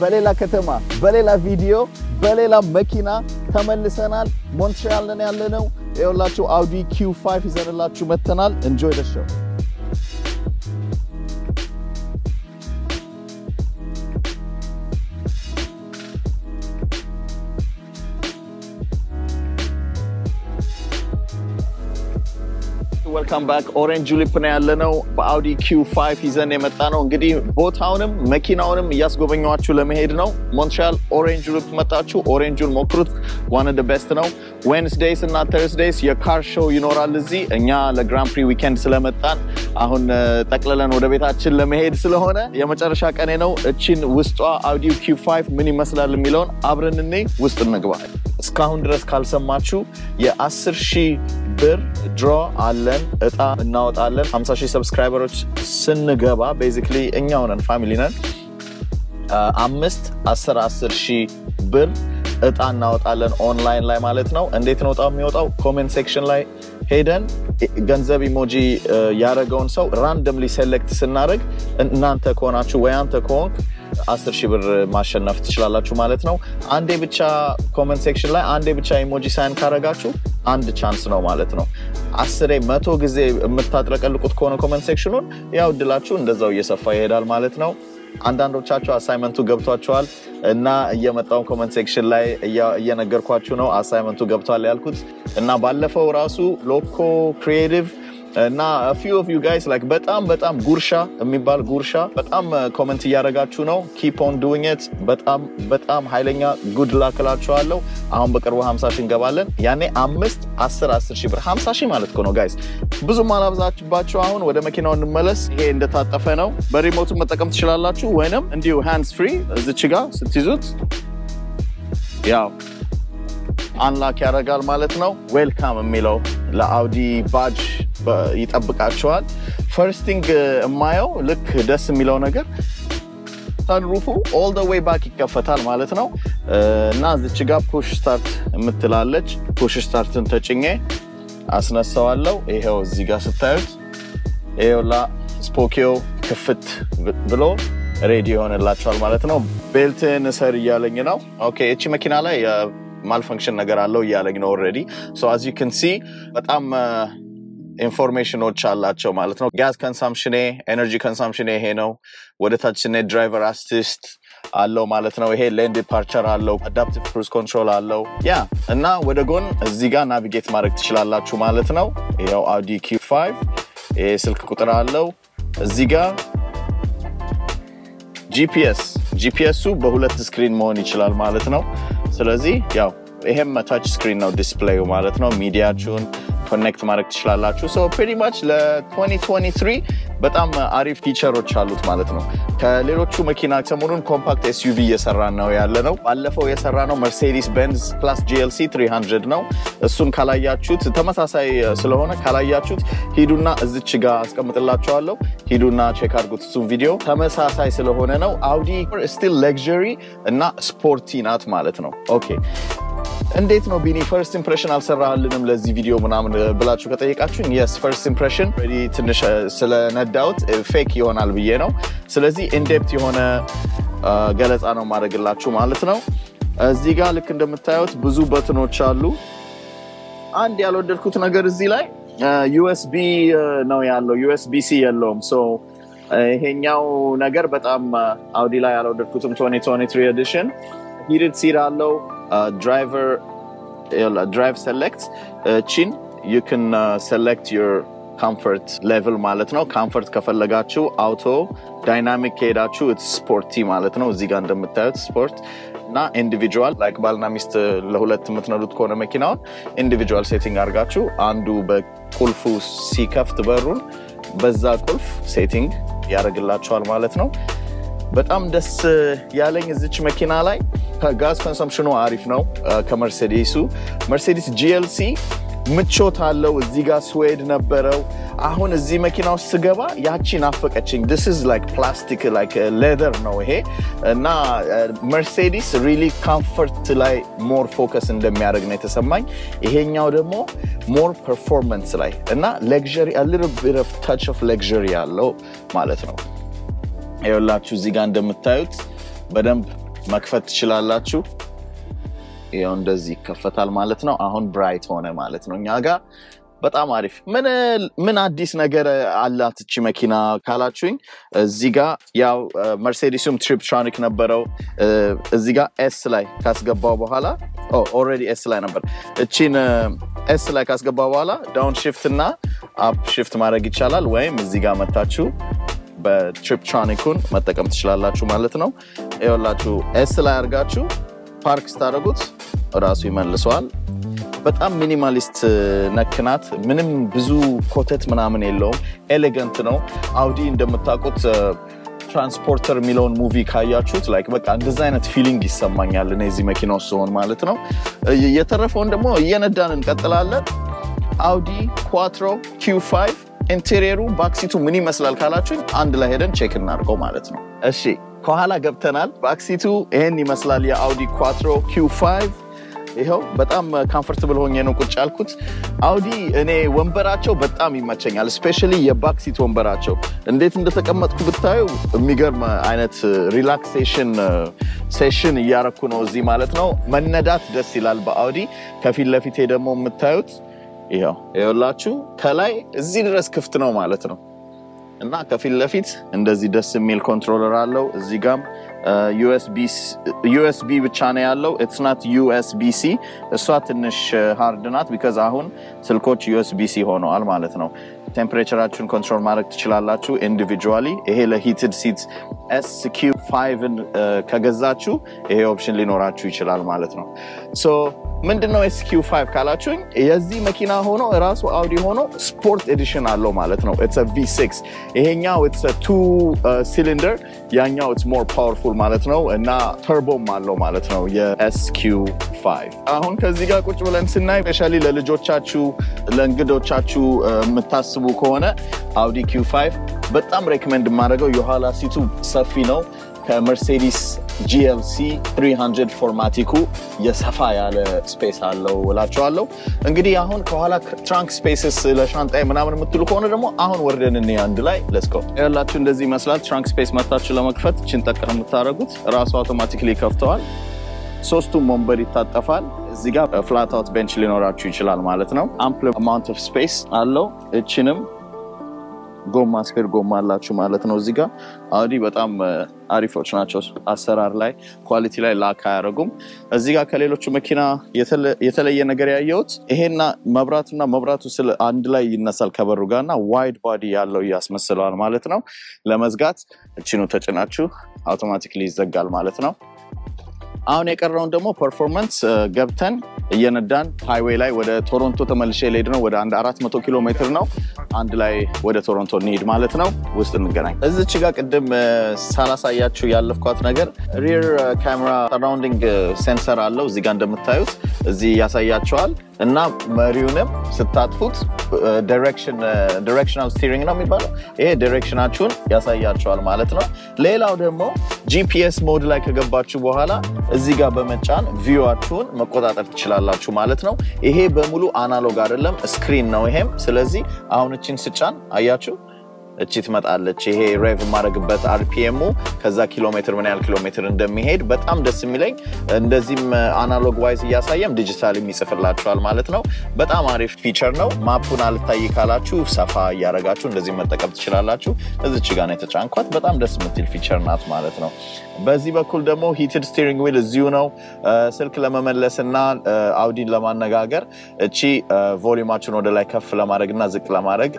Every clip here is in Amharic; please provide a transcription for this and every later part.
በሌላ ከተማ በሌላ ቪዲዮ በሌላ መኪና ተመልሰናል። ሞንትሪያል ነን ያለነው። ይኸውላችሁ Audi Q5 ይዘንላችሁ መተናል። Enjoy the show welcome back Orange Julep ነው ያለነው። በ Audi Q5 ይዘን የመጣ ነው። እንግዲህ ቦታውንም መኪናውንም እያስጎበኘዋችሁ ለመሄድ ነው። ሞንትሪያል Orange Julep መጣችሁ፣ orange ኡን ሞክሩት። One the best ነው። Wednesdays እና Thursdays የ car show ይኖራል እዚህ። እኛ ለ Grand Prix weekend ስለመጣን አሁን ጠቅልለን ወደ ቤታችን ለመሄድ ስለሆነ የመጨረሻ ቀኔ ነው። እቺን ውስጧ Audi Q5 ምን ይመስላል የሚለውን አብረን እኔ ውስጥ እንግባ። እስካሁን ድረስ ካልሰማችሁ የ10 ሺህ ብር draw አለን እጣ እናወጣለን። 50 ሺህ subscriber ኦች ስንገባ basically እኛ ሆነን family ነን። አምስት 10 10 ሺህ ብር እጣ እናወጣለን ኦንላይን ላይ ማለት ነው። እንዴት ነው እጣ የሚወጣው? comment section ላይ ሄደን ገንዘብ emoji ያደረገውን ሰው randomly select ስናደርግ እናንተ ከሆናችሁ ወይ አንተ ከሆንክ አስር ሺህ ብር ማሸነፍ ትችላላችሁ ማለት ነው። አንዴ ብቻ comment section ላይ አንዴ ብቻ emoji sign ካረጋችሁ አንድ chance ነው ማለት ነው። አስሬ መቶ ጊዜ የምታጥለቀልቁት ከሆነ comment section ኡን ያው እድላችሁ እንደዛው እየሰፋ ይሄዳል ማለት ነው። አንዳንዶቻችሁ assignment ኡ ገብቷቸዋል እና እየመጣውን comment section ላይ እየነገርኳችሁ ነው assignment ኡ ገብቷል ያልኩት እና ባለፈው ራሱ Loco Creative እና few of you guys like በጣም በጣም ጉርሻ የሚባል ጉርሻ በጣም comment እያደረጋችሁ ነው። Keep on doing በጣም በጣም ኃይለኛ good luck አሁን በቅርቡ 50 ሺህ እንገባለን። ያኔ አምስት አስር አስር ሺህ ብር 50 ሺህ ማለት ነው guys። ብዙም አላብዛችባችሁ። አሁን ወደ መኪናው እንመለስ። ይሄ እንደታጠፈ ነው። በ remote ኡን መጠቀም ትችላላችሁ፣ ወይንም እንዲሁ hands free እዚች ጋር ስትይዙት ያው unlock ያደርጋል ማለት ነው። Welcome የሚለው ለ Audi badge ይጠብቃቸዋል። First thing የማየው ልክ ደስ የሚለው ነገር sunroof ኡ all the way back ይከፈታል ማለት ነው እና እዚች ጋር push start የምትላለች push start ን ተጭኜ አስነሳዋለው። ይሄው እዚህ ጋር ስታዩት ይሄውላ ስፖኪዮ ክፍት ብሎ ready ይሆንላቸዋል ማለት ነው። belt ን እሰር እያለኝ ነው። Okay እቺ መኪና ላይ malfunction ነገር አለው እያለኝ ነው already as you በጣም information ኦች አላቸው ማለት ነው። gas consumption ኔ፣ energy consumption ኔ ይሄ ነው። ወደ ታች driver assist አለው ማለት ነው። ይሄ lane departure አለው፣ adaptive cruise control አለው። ያ እና ወደ ጎን እዚህ ጋር navigate ማድረግ ትችላላችሁ ማለት ነው። ይኸው አውዲ Q5 ይሄ ስልክ ቁጥር አለው። እዚህ ጋር GPS GPS ኡ በሁለት screen መሆን ይችላል ማለት ነው። ስለዚህ ያው ይሄም ታች screen ነው display ኡ ማለት ነው። ሚዲያችሁን connect ማድረግ ትችላላችሁ። so pretty much ለ2023 በጣም አሪፍ feature ኦች አሉት ማለት ነው። ከሌሎቹ መኪና ሰሞኑን compact SUV እየሰራን ነው ያለ ነው። ባለፈው የሰራ ነው መርሴዲስ ቤንዝ plus GLC 300 ነው። እሱን ካላያችሁት ተመሳሳይ ስለሆነ ካላያችሁት ሂዱና እዚች ጋር አስቀምጥላችኋለሁ። ሂዱና check አድርጉት እሱን ቪዲዮ። ተመሳሳይ ስለሆነ ነው። አውዲ still luxury እና sporty ናት ማለት ነው። okay እንዴት ነው ቢኒ first impression አልሰራልንም ለዚህ ቪዲዮ ምናምን ብላችሁ ከጠየቃችሁኝ yes first impression ትንሽ ስለነዳውት fake ይሆናል ብዬ ነው። ስለዚህ in-depth የሆነ ገለጻ ነው ማድረግላችሁ ማለት ነው። እዚህ ጋር ልክ እንደምታዩት ብዙ button ኦች አሉ። አንድ ያልወደድኩት ነገር እዚህ ላይ USB ነው ያለው፣ USB-C የለውም። ይሄኛው ነገር በጣም አውዲ ላይ ያልወደድኩትም 2023 edition heated seat አለው driver select ቺን you can select your comfort level ማለት ነው። comfort ከፈለጋችሁ auto፣ dynamic ከሄዳችሁ sporty ማለት ነው። እዚህ ጋር እንደምታዩት ስፖርት እና individual like ባልና ሚስት ለሁለት የምትነዱት ከሆነ መኪናውን individual setting አድርጋችሁ አንዱ በቁልፉ ሲከፍት በሩን በዛ ቁልፍ setting ያደርግላችኋል ማለት ነው። በጣም ደስ ያለኝ እዚች መኪና ላይ ከ gas consumption ኑ አሪፍ ነው ከመርሴዲሱ። መርሴዲስ GLC ምቾት አለው። እዚህ ጋር suede ነበረው። አሁን እዚህ መኪና ውስጥ ስገባ ያቺ ናፈቀችኝ። this is like plastic like leather ነው ይሄ እና መርሴዲስ really comfort ላይ more focus እንደሚያደርግ ነው የተሰማኝ። ይሄኛው ደግሞ more performance ላይ እና luxury little bit of touch of luxury ያለው ማለት ነው። ይኸውላችሁ እዚህ ጋር እንደምታዩት በደንብ መክፈት ትችላላችሁ። ይኸው እንደዚህ ይከፈታል ማለት ነው። አሁን bright ሆነ ማለት ነው እኛ ጋር በጣም አሪፍ። ምን አዲስ ነገር አላት እቺ መኪና ካላችሁኝ፣ እዚህ ጋ ያው መርሴዲሱም tiptronic ነበረው። እዚህ ጋ S ላይ ካስገባው በኋላ already S ላይ ነበር። እቺን S ላይ ካስገባው በኋላ down shift እና up shift ማድረግ ይቻላል። ወይም እዚህ ጋር መታችሁ በ tiptronic ኩን መጠቀም ትችላላችሁ ማለት ነው። ይኸውላችሁ S ላይ አድርጋችሁ ፓርክ ስታደርጉት እራሱ ይመልሰዋል። በጣም minimalist ነክናት። ምንም ብዙ ኮተት ምናምን የለውም። elegant ነው። አውዲ እንደምታውቁት ትራንስፖርተር የሚለውን movie ካያችሁት like በቃ እንደዚ አይነት feeling ይሰማኛል እኔ እዚህ መኪና ውስጥ ሲሆን ማለት ነው። የተረፈውን ደግሞ እየነዳን እንቀጥላለን። አውዲ Quattro Q5 interior ኡ back seat ኡ ምን ይመስላል ካላችሁኝ አንድ ላይ ሄደን check እናድርገው ማለት ነው። እሺ ከኋላ ገብተናል። back seat ኡ ይሄን ይመስላል የአውዲ Quattro Q5 ይኸው በጣም comfortable ሆኜ ነው ቁጭ ያልኩት። አውዲ እኔ ወንበራቸው በጣም ይመቸኛል። specially የ back seat ወንበራቸው እንዴት እንደተቀመጥኩ ብታዩ የሚገርም አይነት relaxation session እያረኩ ነው እዚህ ማለት ነው። መነዳት ደስ ይላል በአውዲ። ከፊት ለፊቴ ደግሞ የምታዩት ይኸው ይኸውላችሁ ከላይ እዚህ ድረስ ክፍት ነው ማለት ነው እና ከፊት ለፊት እንደዚህ ደስ የሚል controller አለው። እዚህ ጋም USB ብቻ ነው ያለው። it's not USB-C። እሷ ትንሽ hard ናት because አሁን ስልኮች USB-C ሆነዋል ማለት ነው። temperature ኣችሁን control ማድረግ ትችላላችሁ individually። ይሄ ለ heated seat SQ5 ን ከገዛችሁ ይሄ option ሊኖራችሁ ይችላል ማለት ነው። so ምንድነው SQ5 ካላችሁኝ የዚህ መኪና ሆኖ ራሱ አውዲ ሆኖ sport edition አለው ማለት ነው። it's V6 ይሄኛው it's two cylinder ያኛው it's more powerful ማለት ነው እና turbo ም አለው ማለት ነው የ SQ five። አሁን ከዚህ ጋር ቁጭ ብለን ስናይ specially ለልጆቻችሁ ለእንግዶቻችሁ የምታስቡ ከሆነ አውዲ Q5 በጣም recommend የማደርገው የኋላ seat ኡ ሰፊ ነው። ከመርሴዲስ ጂኤልሲ 300 ፎርማቲኩ የሰፋ ያለ space አለው እላቸዋለሁ። እንግዲህ አሁን ከኋላ trunk space ለሻንጣ ምናምን የምትሉ ከሆነ ደግሞ አሁን ወርደን እኔ አንድ ላይ let's go ያላችሁ እንደዚህ ይመስላል። trunk space መታችሁ ለመክፈት ችን ጠቅ የምታደርጉት ራሱ automatically ከፍተዋል። ሶስቱም ወንበር ይታጠፋል። እዚህ ጋር flat out bench ሊኖራችሁ ይችላል ማለት ነው። ample amount of space አለው። እችንም ጎማ spare ጎማ አላችሁ ማለት ነው። እዚህ ጋር አውዲ በጣም አሪፎች ናቸው። አሰራር ላይ quality ላይ lack አያደርጉም። እዚህ ጋር ከሌሎቹ መኪና የተለየ ነገር ያየሁት ይሄና መብራቱና መብራቱ አንድ ላይ ይነሳል ከበሩ ጋር እና wide body ያለው ያስመስለዋል ማለት ነው። ለመዝጋት እችኑ ተጭናችሁ automatically ይዘጋል ማለት ነው። አሁን የቀረውን ደግሞ performance ገብተን እየነዳን highway ላይ ወደ ቶሮንቶ ተመልሼ ልሄድ ነው። ወደ አንድ አራት መቶ ኪሎ ሜትር ነው። አንድ ላይ ወደ ቶሮንቶ እንሄድ ማለት ነው። ውስጥ እንገናኝ። እዚች ጋር ቅድም ሳላሳያችሁ ያለፍኳት ነገር rear camera surrounding sensor አለው። እዚህ ጋር እንደምታዩት እዚህ ያሳያቸዋል እና መሪውንም ስታጥፉት directional steering ነው የሚባለው። ይሄ direction ኣችሁን ያሳያቸዋል ማለት ነው። ሌላው ደግሞ GPS mode ላይ ከገባችሁ በኋላ እዚህ ጋር በመጫን view ኣችሁን መቆጣጠር ትችላላችሁ ማለት ነው። ይሄ በሙሉ analog አይደለም፣ screen ነው ይሄም። ስለዚህ አሁን እችን ስጫን አያችሁ እቺ ትመጣለች። ይሄ rev የማደርግበት RPM ኡ ከዛ ኪሎ ሜትር ምን ያህል ኪሎ ሜትር እንደሚሄድ በጣም ደስ የሚለኝ እንደዚህም analog wise እያሳየም ዲጂታል የሚጽፍላችኋል ማለት ነው። በጣም አሪፍ feature ነው። map ኡን አልታይ ካላችሁ ሰፋ እያደረጋችሁ እንደዚህ መጠቀም ትችላላችሁ። እዚች ጋር የተጫንኳት። በጣም ደስ የምትል feature ናት ማለት ነው። በዚህ በኩል ደግሞ heated steering wheel እዚሁ ነው። ስልክ ለመመለስ እና አውዲን ለማነጋገር እቺ volume ኣችሁን ወደ ላይ ከፍ ለማድረግ እና ዝቅ ለማድረግ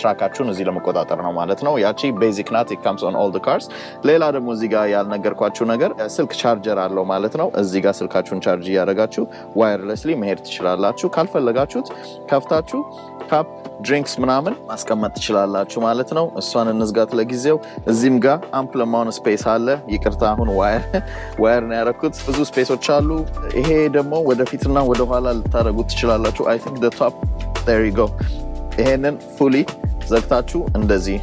track ኣችሁን እዚህ ለመቆጣጠር ነው ማለት ነው። ያቺ basic ናት comes on all cars። ሌላ ደግሞ እዚህ ጋር ያልነገርኳችሁ ነገር ስልክ ቻርጀር አለው ማለት ነው። እዚህ ጋር ስልካችሁን ቻርጅ እያደረጋችሁ wirelessly መሄድ ትችላላችሁ። ካልፈለጋችሁት ከፍታችሁ cup drinks ምናምን ማስቀመጥ ትችላላችሁ ማለት ነው። እሷን እንዝጋት ለጊዜው። እዚህም ጋር ample amount space አለ። ይቅርታ አሁን wire ነው ያደረኩት። ብዙ space ኦች አሉ። ይሄ ደግሞ ወደፊትና ወደኋላ ልታደረጉት ትችላላችሁ። I think top ይሄንን fully ዘግታችሁ እንደዚህ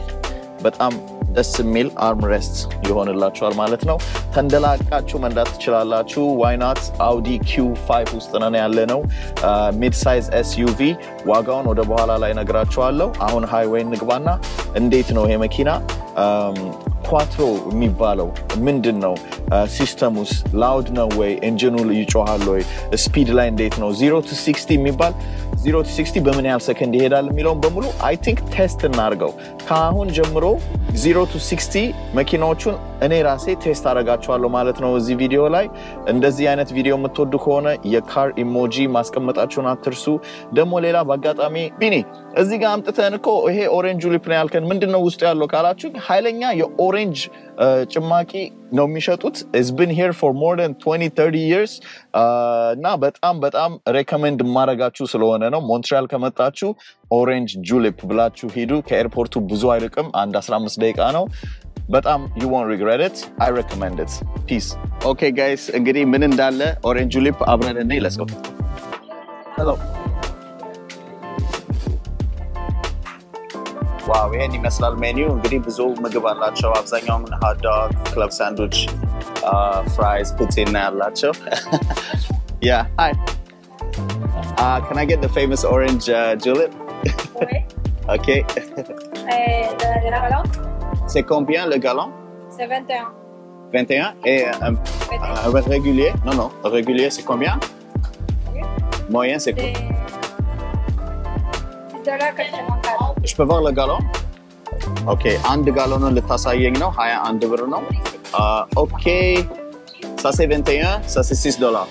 በጣም ደስ የሚል armrest ይሆንላችኋል ማለት ነው። ተንደላቃችሁ መንዳት ትችላላችሁ። why not Audi Q5 ውስጥ ነን ያለ ነው። mid size SUV ዋጋውን ወደ በኋላ ላይ ነግራችኋለሁ። አሁን highway እንግባና እንዴት ነው ይሄ መኪና Quattro የሚባለው ምንድን ነው? system ኡስ loud ነው ወይ? engine ኡ ይጮሃል ወይ? speed ላይ እንዴት ነው? zero to sixty የሚባል zero to sixty በምን ያህል ሰከንድ ይሄዳል የሚለውን በሙሉ I think test እናድርገው። ከአሁን ጀምሮ zero to sixty መኪናዎቹን እኔ ራሴ test አደርጋቸዋለሁ ማለት ነው እዚህ ቪዲዮ ላይ። እንደዚህ አይነት ቪዲዮ የምትወዱ ከሆነ የ car emoji ማስቀመጣችሁን አትርሱ። ደግሞ ሌላ በአጋጣሚ ቢኒ እዚህ ጋር አምጥተን እኮ ይሄ Orange Julep ነው ያልከን ምንድን ነው ውስጡ ያለው ካላችሁ ኃይለኛ የ orange ጭማቂ ነው የሚሸጡት it's been here for more than 20 30 years እና በጣም በጣም recommend የማደርጋችሁ ስለሆነ ነው። ሞንትሪያል ከመጣችሁ Orange Julep ብላችሁ ሂዱ። ከኤርፖርቱ ብዙ አይርቅም፣ አንድ 15 ደቂቃ ነው። በጣም you won't regret it I recommend it peace። Okay guys እንግዲህ ምን እንዳለ Orange Julep አብረን እንይ። Let's hello wow ይሄን ይመስላል ሜኒው። እንግዲህ ብዙ ምግብ አላቸው። አብዛኛውን hot dog፣ club sandwich፣ fries፣ poutine ና ያላቸው ያ ሃይ ካን አይ ጌት ፌመስ ኦሬንጅ ጁሊፕ Oui. ኦኬ Euh, de, de la relance, C'est combien le gallon? C'est 21. 21 euh, et un, un régulier? Non, non. Un régulier, c'est combien? Oui. Moyen, c'est combien? Je peux voir le gallon? OK. Un de gallon, le tassayegno, un de bruno. OK. Ça, c'est 21. Ça, c'est 6 dollars.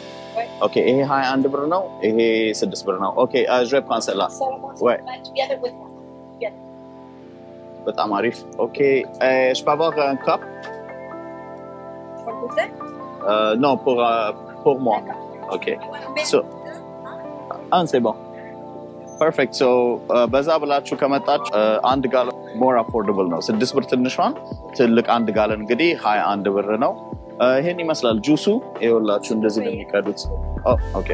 OK, et un de Bruno, et c'est de Bruno. OK, je vais prendre celle-là. Ouais. together with one. በጣም አሪፍ ኦኬ euh, je peux avoir un cup Pour le goûter? Euh, non pour euh, pour moi D'accord. ok Mais- So- Ah, c'est bon. ፐርፌክት ሶ በዛ ብላችሁ ከመጣችሁ አንድ ጋለን ሞር አፎርደብል ነው። ስድስት ብር ትንሿን፣ ትልቅ አንድ ጋለን እንግዲህ ሀያ አንድ ብር ነው። እ፣ ይሄን ይመስላል ጁሱ። ይኸውላችሁ እንደዚህ ነው የሚቀዱት። ኦ፣ ኦኬ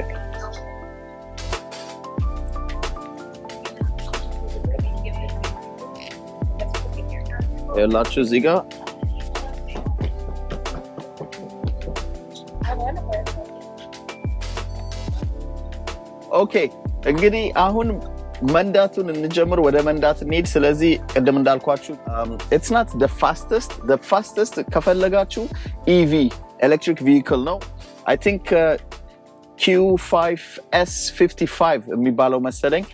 ይኸውላችሁ እዚህ ጋር ኦኬ እንግዲህ አሁን መንዳቱን እንጀምር፣ ወደ መንዳት እንሄድ። ስለዚህ ቅድም እንዳልኳችሁ it's not the fastest the fastest ከፈለጋችሁ EV electric vehicle ነው I think Q5 S 55 የሚባለው መሰለኝ።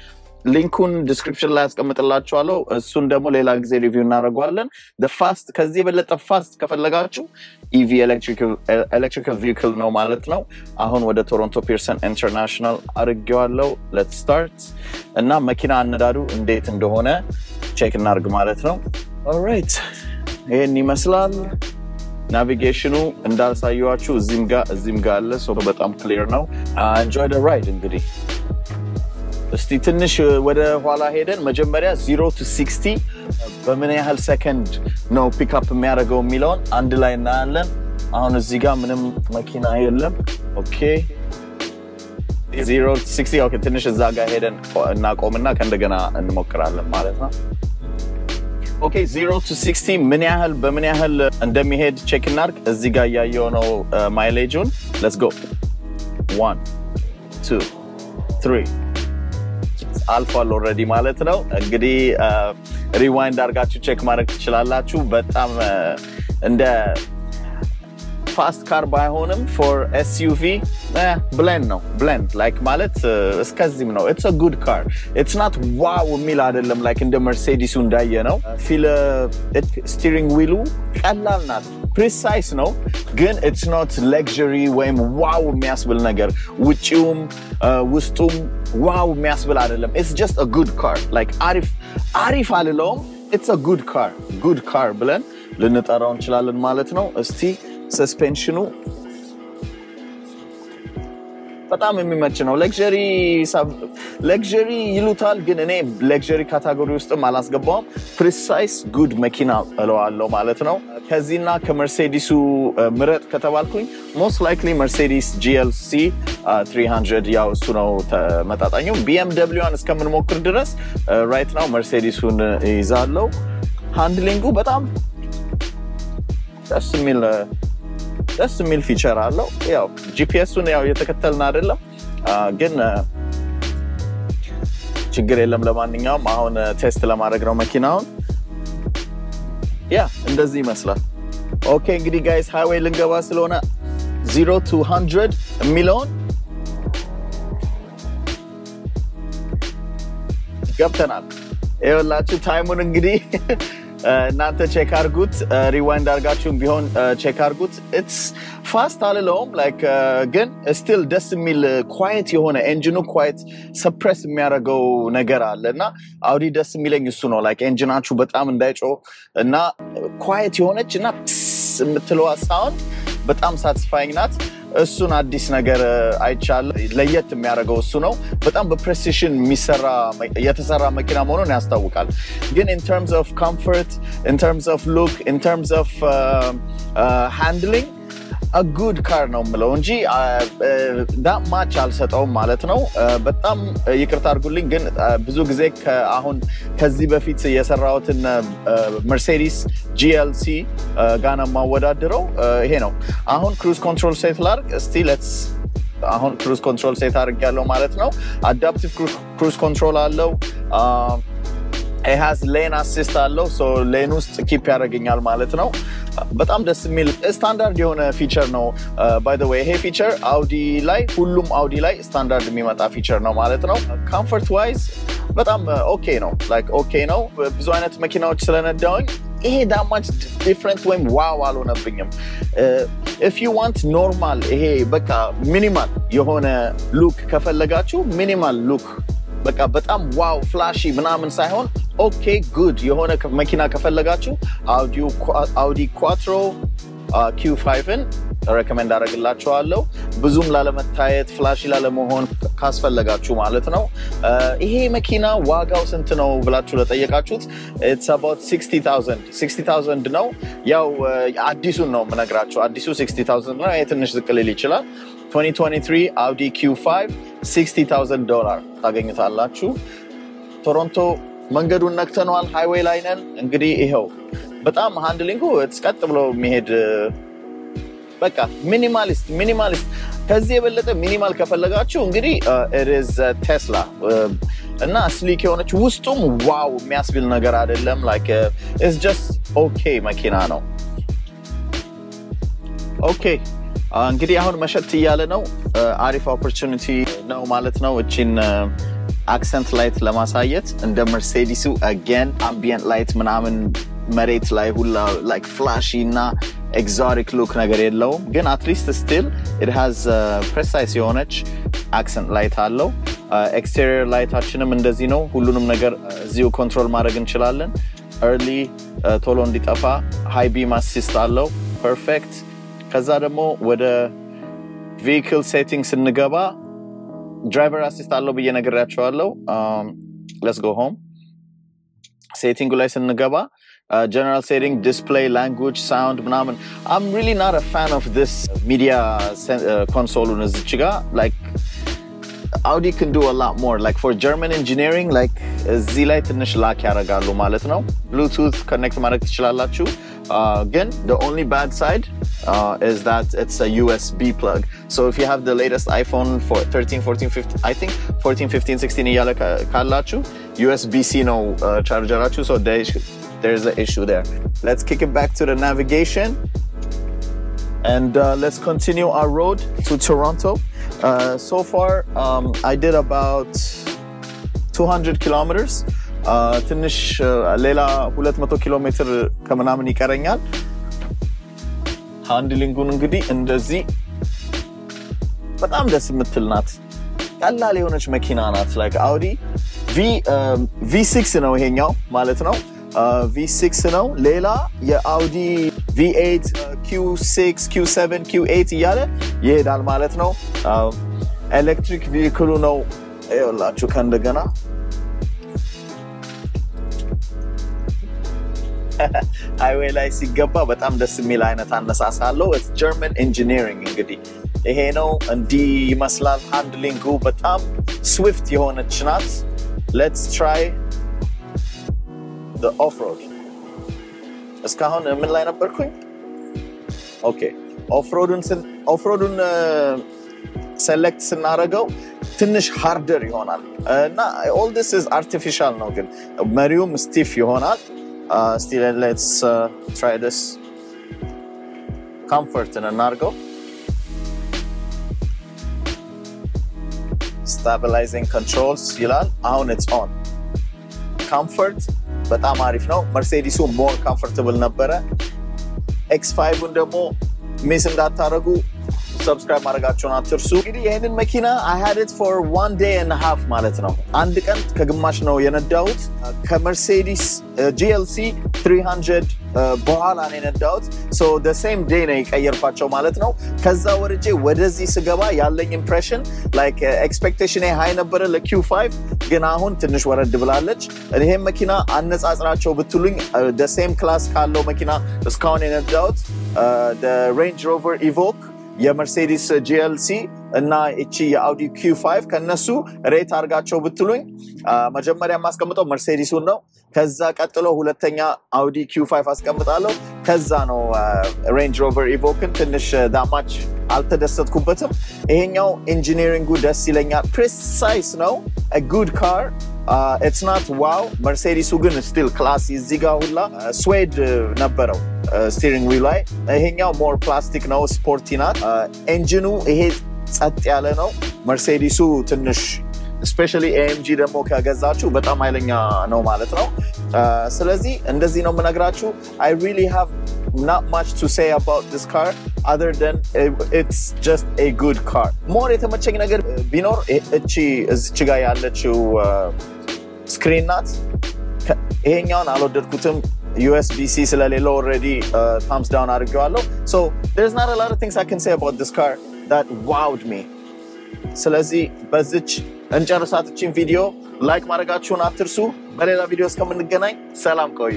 link ኡን description ላይ ያስቀምጥላችኋለሁ። እሱን ደግሞ ሌላ ጊዜ review እናደርገዋለን። fast ከዚህ የበለጠ fast ከፈለጋችሁ EV electrical vehicle ነው ማለት ነው። አሁን ወደ ቶሮንቶ Pearson International አድርጌዋለሁ። let's start እና መኪና አነዳዱ እንዴት እንደሆነ check እናድርግ ማለት ነው። alright ይህን ይመስላል። navigation ኡ እንዳሳየዋችሁ እዚህም ጋር እዚህም ጋር አለ። በጣም clear ነው። enjoy the ride እንግዲህ እስቲ ትንሽ ወደ ኋላ ሄደን መጀመሪያ zero to sixty በምን ያህል ሰከንድ ነው pick up የሚያደርገው የሚለውን አንድ ላይ እናያለን። አሁን እዚህ ጋር ምንም መኪና የለም። okay ትንሽ እዛ ጋር ሄደን እናቆምና ከእንደገና እንሞክራለን ማለት ነው። okay zero to sixty ምን ያህል በምን ያህል እንደሚሄድ check እናድርግ። እዚህ ጋር እያየው ነው mileage ኡን። let's go one two three አልፏል already ማለት ነው። እንግዲህ rewind አድርጋችሁ check ማድረግ ትችላላችሁ። በጣም እንደ fast car ባይሆንም for SUV bland ነው bland like ማለት እስከዚህም ነው። it's good car it's not wow የሚል አይደለም። like እንደ መርሴዲሱ እንዳየ ነው። feel steering wheel ኡ ቀላል ናት። precise ነው ግን it's not luxury ወይም wow የሚያስብል ነገር ውጭውም ውስጡም wow የሚያስብል አይደለም። it's just a good car like አሪፍ አሪፍ አልለውም። it's a good car good car ብለን ልንጠራው እንችላለን ማለት ነው። እስቲ suspension ኡ በጣም የሚመች ነው። luxury ይሉታል፣ ግን እኔ luxury category ውስጥም አላስገባውም። precise good መኪና እለዋለሁ ማለት ነው። ከዚህና ከመርሴዲሱ ምረጥ ከተባልኩኝ most likely መርሴዲስ GLC 300 ያው እሱ ነው ተመጣጣኙ። BMW ዋን እስከምንሞክር ድረስ right now መርሴዲሱን ይዛለው። handling ኡ በጣም ደስ የሚል ደስ የሚል feature አለው። ያው GPS ኡን ያው የተከተልን አይደለም ግን ችግር የለም። ለማንኛውም አሁን test ለማድረግ ነው መኪናውን። yeah እንደዚህ ይመስላል። okay እንግዲህ guys highway ልንገባ ስለሆነ zero to የሚለውን ገብተናል። ይኸውላችሁ time ኡን እንግዲህ እናንተ check አርጉት፣ rewind አርጋችሁም ቢሆን check አርጉት። it's fast አልለውም like ግን still ደስ የሚል quiet የሆነ engine ኑ quiet suppress የሚያደርገው ነገር አለ እና አውዲ ደስ የሚለኝ እሱ ነው። like engine ናችሁ በጣም እንዳይጮህ እና quiet የሆነች እና የምትለዋ sound በጣም satisfying ናት። እሱን አዲስ ነገር አይቻለ ለየት የሚያደርገው እሱ ነው። በጣም በ precision የተሰራ መኪና መሆኑን ያስታውቃል። ግን in terms of comfort፣ in of look፣ in terms of handling good car ነው የምለው እንጂ that much አልሰጠውም ማለት ነው። በጣም ይቅርታ አድርጉልኝ፣ ግን ብዙ ጊዜ አሁን ከዚህ በፊት የሰራሁትን መርሴዲስ GLC ጋር ነው የማወዳድረው። ይሄ ነው አሁን cruise control set ላርግ እስቲ let's አሁን cruise control set አድርግ ያለው ማለት ነው። adaptive cruise control አለው። has lane assist አለው። lane ውስጥ keep ያደርገኛል ማለት ነው። በጣም ደስ የሚል ስታንዳርድ የሆነ feature ነው። by the ይሄ feature አውዲ ላይ ሁሉም አውዲ ላይ ስታንዳርድ የሚመጣ feature ነው ማለት ነው። comfort wise በጣም okay ነው። okay ነው። ብዙ አይነት መኪናዎች ስለነዳሁኝ ይሄ that much different ወይም wow አልሆነብኝም። if you want normal ይሄ በቃ minimal የሆነ look ከፈለጋችሁ minimal look በቃ በጣም wow flashy ምናምን ሳይሆን okay good የሆነ መኪና ከፈለጋችሁ አውዲ Quattro Q5 ን recommend አደረግላችኋለሁ። ብዙም ላለመታየት flashy ላለመሆን ከፈለጋችሁ ማለት ነው። ይሄ መኪና ዋጋው ስንት ነው ብላችሁ ለጠየቃችሁት it's about 60000 ነው። ያው አዲሱን ነው የምነግራችሁ። አዲሱ 60000 ነው። ይሄ ትንሽ ዝቅ ይችላል። 2023 አውዲ Q5 60000 ዶላር ታገኙታላችሁ። ቶሮንቶ መንገዱን ነክተነዋል። highway ላይ ነን። እንግዲህ ይኸው በጣም handling ኡ ቀጥ ብሎ የሚሄድ በቃ minimalist minimalist ከዚህ የበለጠ minimal ከፈለጋችሁ እንግዲህ is ቴስላ እና sleek የሆነች ውስጡም wow የሚያስብል ነገር አይደለም። like it's just okay መኪና ነው። okay እንግዲህ አሁን መሸት እያለ ነው። አሪፍ opportunity ነው ማለት ነው እቺን accent light ለማሳየት እንደ መርሴዲሱ አገን ambient light ምናምን መሬት ላይ ሁላ like flashy እና exotic look ነገር የለውም። ግን at least still it has precise የሆነች accent light አለው። exterior light ኣችንም እንደዚህ ነው። ሁሉንም ነገር እዚሁ control ማድረግ እንችላለን። early ቶሎ እንዲጠፋ high beam assist አለው። perfect። ከዛ ደግሞ ወደ vehicle setting ስንገባ driver assist አለው ብዬ ነግሬያችኋለሁ። let's go home setting ኡ ላይ ስንገባ general setting display language sound ምናምን. I'm really not fan of this media console ኡን እዚች ጋ ላይክ አውዲ ክን ዱ ላት ሞር ላይክ ፎር ጀርመን ኢንጂኒሪንግ ላይክ እዚህ ላይ ትንሽ ላክ ያደርጋሉ ማለት ነው። ብሉቱት ኮኔክት ማድረግ ትችላላችሁ። ግን the only bad side uh, is that it's a USB plug. So if you have the latest iPhone for 13, 14, 15, I think 14, 15, 16 እያለ ካላችሁ USB-C ነው ቻርጀራችሁ። So there, there's an issue there. Let's kick it back to the navigation. And uh, let's continue our road to Toronto. Uh, so far, um, I did about 200 kilometers. ትንሽ ሌላ 200 ኪሎ ሜትር ከምናምን ይቀረኛል። ሃንድሊንጉን እንግዲህ እንደዚህ በጣም ደስ የምትል ናት። ቀላል የሆነች መኪና ናት። like አውዲ V6 ነው ይሄኛው ማለት ነው። V6 ነው። ሌላ የአውዲ V8፣ Q6፣ Q7፣ Q8 እያለ ይሄዳል ማለት ነው። electric vehicle ኡ ነው ይኸውላችሁ ከእንደገና highway ላይ ሲገባ በጣም ደስ የሚል አይነት አነሳስ አለው። German engineering እንግዲህ ይሄ ነው። እንዲህ ይመስላል handling ኡ። በጣም swift የሆነች ናት። let's try off-road። እስካሁን ምን ላይ ነበርኩኝ? okay off-road ኡን select ስናደርገው ትንሽ harder ይሆናል እና all this is artificial ነው፣ ግን መሪውም stiff ይሆናል። Uh, still, let's uh, try this. Comfort in እናድርገው። Stabilizing controls ይላል። አሁን it's on. Comfort በጣም አሪፍ ነው። መርሴዲሱ more comfortable ነበረ። X5 ን ደግሞ miss እንዳታደረጉ subscribe ማድረጋችሁን አትርሱ። እንግዲህ ይህንን መኪና I had it for one day and half ማለት ነው። አንድ ቀን ከግማሽ ነው የነዳሁት። ከመርሴዲስ GLC 300 በኋላ ነው የነዳሁት። same day ነው የቀየርኳቸው ማለት ነው። ከዛ ወርጄ ወደዚህ ስገባ ያለኝ impression like expectation high ነበረ ለ Q5 ግን አሁን ትንሽ ወረድ ብላለች። ይሄን መኪና አነጻጽራቸው ብትሉኝ the same class ካለው መኪና እስካሁን የነዳሁት Range Rover Evoque የመርሴዲስ GLC እና እቺ የ Audi Q5 ከነሱ rate አድርጋቸው ብትሉኝ መጀመሪያ የማስቀምጠው መርሴዲሱን ነው። ከዛ ቀጥሎ ሁለተኛ Audi Q5 አስቀምጣለሁ። ከዛ ነው ሬንጅ ሮቨር ኢቮክን ትንሽ ዳማች አልተደሰትኩበትም። ይሄኛው engineering ኡ ደስ ይለኛል። precise ነው። Good car, it's not wow. መርሴዲሱ ግን still class እዚህ ሁላ suede ነበረው steering wheel ላይ። ይሄኛው more ፕላስቲክ ነው፣ sporty ናት። ኤንጂኑ ይሄ ጸጥ ያለ ነው። መርሴዲሱ ትንሽ specially AMG ደግሞ ከገዛችሁ በጣም ኃይለኛ ነው ማለት ነው። ስለዚህ እንደዚህ ነው የምነግራችሁ። I really have not much to say about this car other than it's just a good car. more የተመቸኝ ነገር ቢኖር እቺ እዚች ጋር ያለችው screen ናት። ይሄኛውን አልወደድኩትም። USB-C ስለሌለው already thumbs down አድርጌዋለሁ። so there's not a lot of things I can say about this car that wowed me. ስለዚህ በዚች እንጨርሳት እችን ቪዲዮ like ማድረጋችሁን አትርሱ። በሌላ ቪዲዮ እስከምንገናኝ ሰላም ቆዩ።